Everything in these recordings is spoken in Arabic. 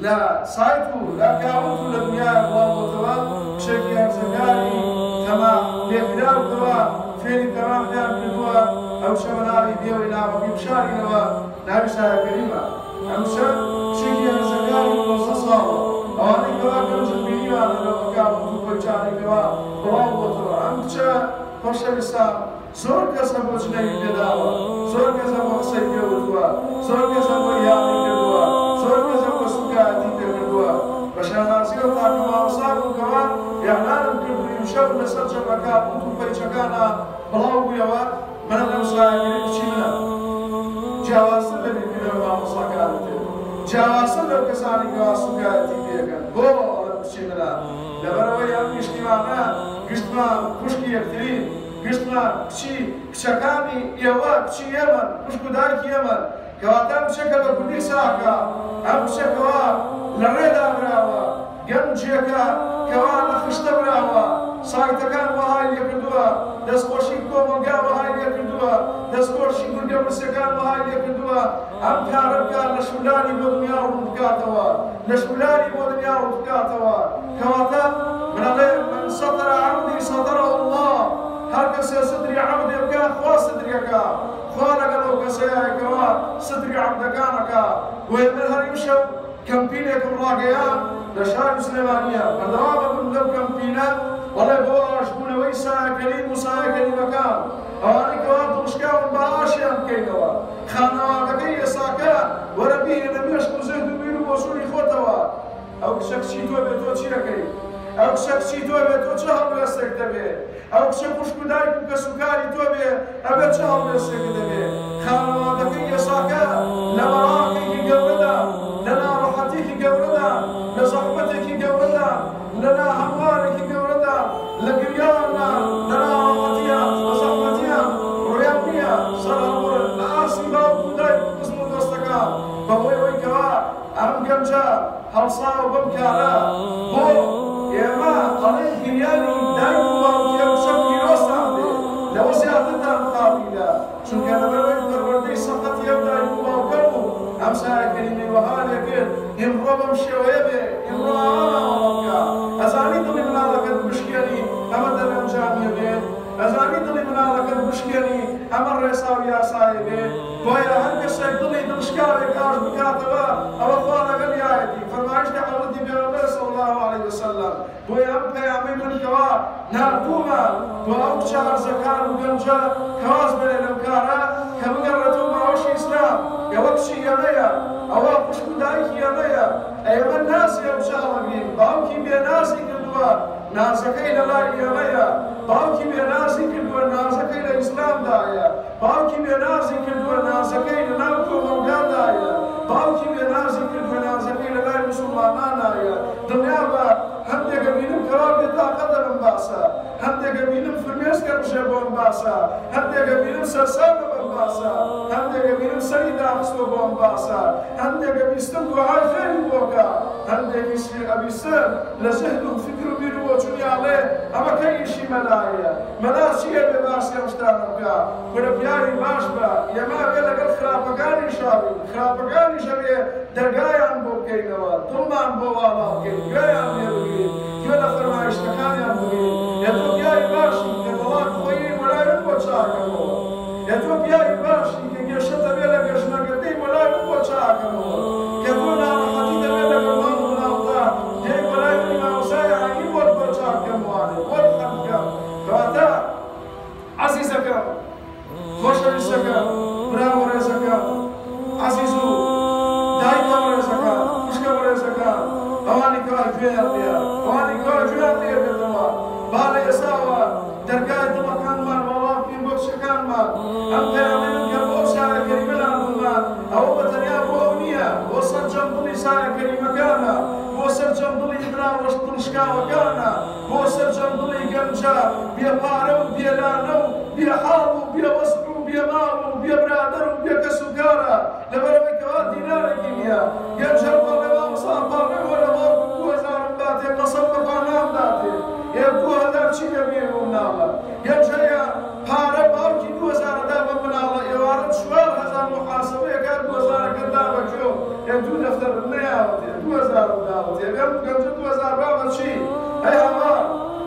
لا سايتو لا كاوتو لدنيا الله وتوا شكي أرزقاني كما ليكراو توا فيني تمام دام كدوا أو شمناري ديو إلى ربي بشاري نوا نبي سايا كريمة أمشا شكي أرزقاني وصصارو أواني كوا كنز البينيوا لو كاوتو بجاري كوا الله وتوا أمشا خۆشەویستە زۆر کەسە بۆ جنەوی پێداوە زۆر کەسە بۆ قسەی پێوتووە زۆر کەسە بۆ یامی بە شانازیە و تاکەماوەسا بووکەوە یاغانم کردوی شەو لەسەر جەمەکە بوت و پەیچەکانە بڵاو بوویەوە من لەم سایگەری بچی منە جیاوازتر لەبێ بینەوە مامۆساکانت جیاوازتر لەو کەسانی کەوا سوکاتی پێەکەن بۆ ئەڵە بچی منە لەبەرەوەی ئەم گشتیمانە گشتمان خوشکی یەکترین گشتمان کچی کچەکانی ئێوە کچی ئێمە خوشک و دایکی ئێمە کەواتە ئەم کچەکە بە کوردی ساکە ئەم کچەکەوە لە ڕێدا براوە گەنجێکە کەوا لە خشتە براوە ساکتەکان وهای لێ کردووە دەستخۆشی کۆمەلگا وهای لێ کردووە دەستخۆشی گورگە مرسەکان وهای لێ کردووە ئەم کارە بکات لە شولانی بۆ دنیا ڕوون بکاتەوە لە شولانی بۆ دنیا ڕوون بکاتەوە کەواتە منەڵێ من سەتر عبدی سەتره الله. هەر کەسێ سدری عبدێ بکە خوا سدریەکە خوا لەگەڵ ئەو کەسەیەکەوە سدری عبدەکانەکە وێ من هەر شەو کەمپینێکم ڕاگەیە لە شار سلێمانە بەداوابم لەو کەمپینە بەڵێ بۆ ئاشبوونەوەی ساکەری موساکەریمەکان ئەوانێکەوە پوشکاون بە ئاشیان بکەیتەوە خانەوادەکەی ئێساکە وەرە بیرە لە مێش کوزێت و بیر و بۆسووری خۆتەوە. ئەو شەکچی تۆ بێت تۆ چی دەکەیت ئەو شەکچی تۆ بێت تۆ چه هەڵێسێک دەبێت ئەو شە پوشکدایک کە سوکاری تۆ بێ ئەبێت چه هەڵێسێک دەبێت خانەوادەکەی ئێساکە لەوە ئەم گەنجە هەڵساوە بەم کارە بۆ ئێمە ئەڵێن گریانی دایک و باوکیە و شەو پیرۆستان دێ لەوە زیاترتان خاڵیدا چونکە لەبەرەوەی پەروەردەی سەقەتی ئەو دایک و باوکە بوو ئەم سایەکەریمی وەها لێکرد ئیمڕۆ بەم شێوەیە بێ ئیمڕۆ ئاڵاوەڵکە ئەزانی دڵی مناڵەکەت بشکێنی ئەمە دەرەنجامیە بێ ئەزانی دڵی مناڵەکەت بشکێنی ئەمە ڕێسا و یاسایە بێ بۆیە هەر کەسێک دڵی دڵشکارێک ئاش بکاتەوە ئەوە خوا لەگەڵ یایەتی فەرمایشتە حەڵەتی پێغەمبەر صلی الله عليه وسلم. بۆیە ئەم پەیامی من کەوا نردوومە بۆ ئەو چارزەکان و گەنجە کەواز بێنێ لەم کارە کە بگەڕێتەوە باوەشی ئیسلام ئەوە کچی ئەمەیە ئەوە و دایکی ئەمەیە ئێمە ناسی ئەو چاوەگرین باوکی بێناسی کردووە نازەکەی لە لای ئێمەیە باوکی بێنازی کردووە نازەکەی لە ئیسلامدایە باوکی بێنازی کردووە نازەکەی لە ناو کۆمەلگادایە باوکی بێنازی کردووە نازەکەی لە لای مسلمانانایە دنیا بە هەندێکە بینم کەوا بم باسە هەندێکە بینم فرمێسکە بژێ بۆم باسە هەندێکە بینم سەرسامە باسا. هەم دەگەبیرم سەری داخستۆ بۆم باسا. هەم دەگەبیستم گوهای فێری بۆکە هەندێکیشی ئەبیسە لە ژهد و فکر و بیر و چونیاڵێ ئەمە کەیشی مەلایە مەلا چیە بێ باشی ئەمشتانەکە پرەپیاری باش بە یەما بێ لەگەڵ خراپەکانی شاوی خراپەکانی شەوێ دەرگایان بۆ بکەینەوە دڵمان بۆ واڵا بکەین گوێیان لێ بگیرین گوێ لە فەرمایشتەکانیان بگیرین یەتۆ بیاری باشی پێڵات خۆی وەلایەت بۆ چاکەەوە دەڵات خۆی وەلای من بۆ چاکەمەوە ئێتۆ پیاوی باشی کە گێشتە بێ لە گەشتنەکەتەی وەلای من بۆ چاکەمەوە کە تۆ ناڕەحەتی دەبێت لەگەڵ ماڵ و ناوتا دێ وەلای من ماوسای عینی بۆ بۆ چاکەموانێ بۆ خەمکەم کەواتە عەزیزەکەم خۆشەویستەکەم براوە ڕێزەکەم عەزیز و دایکە ڕێزەکە خوشکە ڕێزەکە ئەوانی کەوا گوێیان لێە ئەوانی کەوا سەرجەم دڵی سایە کەریمەکانە بۆ سەرجەم دڵی براوەش دڵشکاوەکانە بۆ سەرجەم دڵی گەنجە بێپارە و بێلانە و بێحاڵ و بێوەسق و بێماڵ و بێبرادەر و بێکەس و کارە لەبەرەوەی کەوا دینارێکی نییە گەنجە بۆ لەما مسافاڕێ بۆ لەما دو هەزارم داتێ قەسەم بەپا نام داوت ئێم گەنج دو هزار بابە چی ئەی هەمان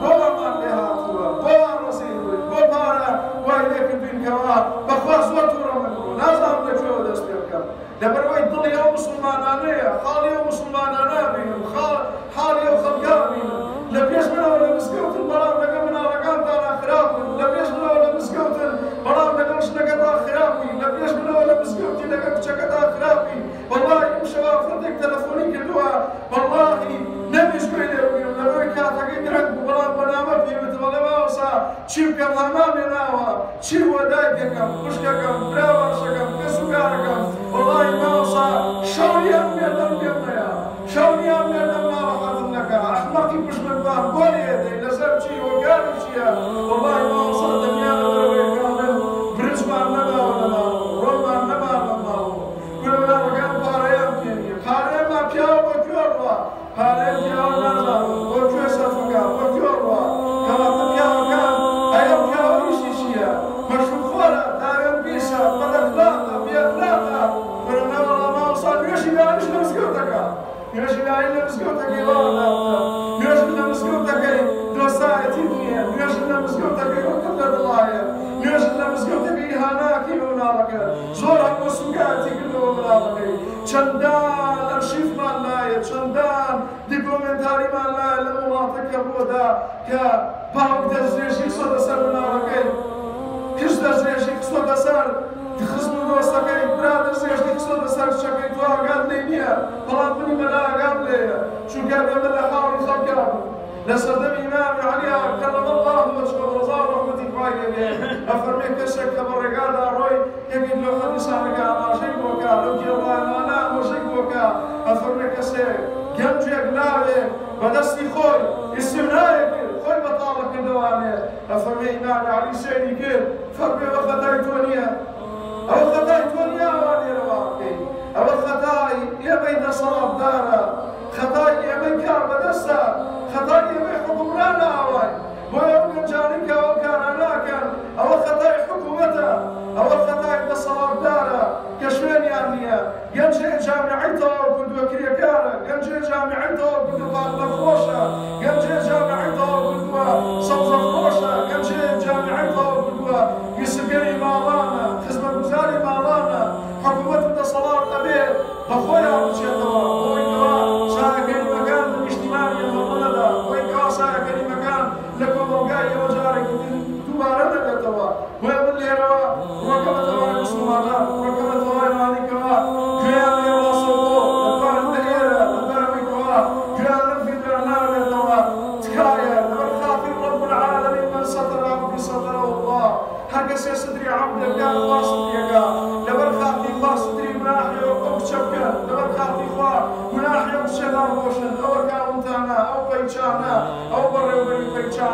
بۆ ئەمان لێ هاتووە بۆ ڕۆسی بۆ پارە وای لێکردوینکەوە بەخوا زۆر تووڕە من بوو نازانم لەکوێوە دەست پێ بکەم. لەبەرەوەی دڵی ئەو مسلمانانەیە خاڵی ئەو مسلمانانە هەما بێناوە چی وە دایکەکەم؟ خوشکەکەم براوەشەکەم کەسوکارەکەم. وڵی ماوسا شەڵیان بێتم پێمەیە. شەڵیان بێتم ناوەقەتم نەکە ئەحمەقی پشتبار بۆ لێدەی لەسەر چی وەگاری چییە؟ وڵی ماوسا منداڵەکە زۆر ئەمە سوگاتی کردەوە منداڵەکەی چەندان ئەرشیفمان لایە چەندان دیپۆمنتاریمان لایە لە وڵاتەکە بۆدا کە پاوک دەزێژی قسە دەسەر منداڵەکەی کش دەزێژی قسە دەسەر خزم ڕۆستەکەی برا دەزێژی قسە دەسەر چەکەی تو ئاگات لێ نییە بەڵام منی مەلا ئاگات لێیە. چونکە ئەمە لە خاڵی خەڵکە. بوو لە سەردەمی ئیمامی عەلی کەرەمەڵ ورحمەتی خوای لێ ئەفەرمێ کەسێک کە بە ڕێگادا ڕۆی یەکێک لەو خەدیسانەکە ئاماژەی بۆکە لەو گێڕانانە ئاماژەی بۆکە ئەفەرمێ کەسێک گەنجێک ناوێ بەدەستی خۆی ئیسیمنایە کرد خۆی بەتاڵە کردوانێ ئەفەرمێ ئیمامی علی سێنی کرد فەرمێ بە خەتای تۆ نییە ئەو خەتای تۆ نییە ئەوان لێرەوە بکەی ئەوە خەتای ئێمەی دەسەڵاتدارە خەتای ئێمەی کار بەدەستە خەتای ئێمەی حکومران ئاوای بۆ ئەو گەنجانی کە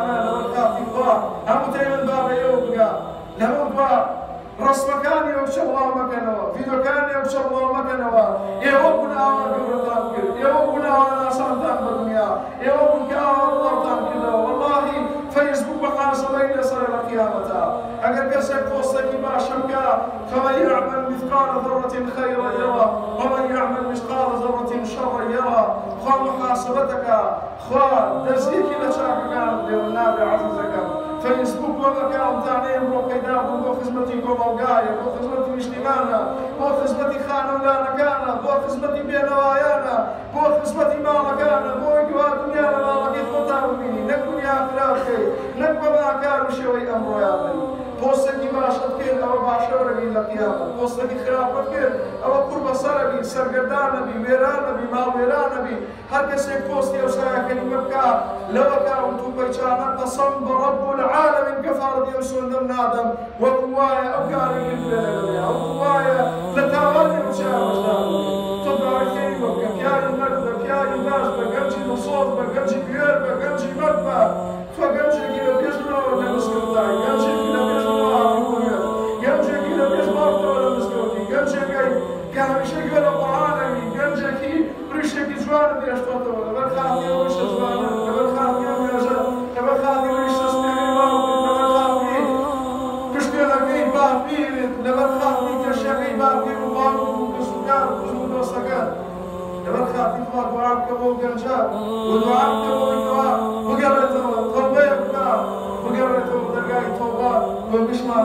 لەبەر خاطی خوا هەموو تێمن بابە ئێوە بگا لەمە دوا ڕسمەکانی ئەو شە بڵاو مەکەنەوە ڤیدۆکانی ئەو شە بڵاو مەکەنەوە ئێوە گوناوە گەورەتان کرد ئێوە گوناوە پۆستێکی باشە بکە فمن يعمل مثقال ذرة خيرا يرى ومن يعمل مثقال ذرة شرا يرى. خوا محاسبتك خوا دەرزیەکی لە چاکەکان لێوە نابێ عزیزەکەم فەیسبوک وەگەکان تانەیە بۆ پەیدا بوو بۆ خزمەتی کۆمەڵگایە بۆ خزمەتی نیشتیمانە بۆ خزمەتی خانەولانەکانە بۆ خزمەتی بێنەوایانە بۆ خزمەتی ماڵەکانە بۆی گووا دنیا لە ماڵەکەی خۆتان ببینی نەک دنیا بە و بنی پۆستێکی باشت کرد ئەوە باشەوەرەبی لە قیامەت پۆستێکی خراپەت کرد ئەوە کوڕ بەسەرەبی سەرگردان نەبی وێران نەبی ماڵوێران نەبی هەر کەسێک پۆستی ئەو سایەکەنی بکە لەوە کاون تو پەیچانە قەسەم بە ڕەب العالمین کەفارەتی ئەو سوێندەم نادەم وەکو وایە ئەو لەوێ ئەو وایە لە وچیاوەشدا تۆ باکەی وەکە پیاری مەرد بە پیاری باش بە گەنجی دڵسۆز بە گەنجی کوێر بە گەنجی مەرد بە خاتی کەشەکەی باپیر و باوک و کەسوکار و کەسو دۆستەکەت لەبەر خاتی خوا دوعا بکە بۆ گەنجە و دوعا بکە بۆ ئەوەی بگەڕێتەوە تەوبەیە بکە بگەڕێتەوە دەرگای تۆبە بۆ بشمان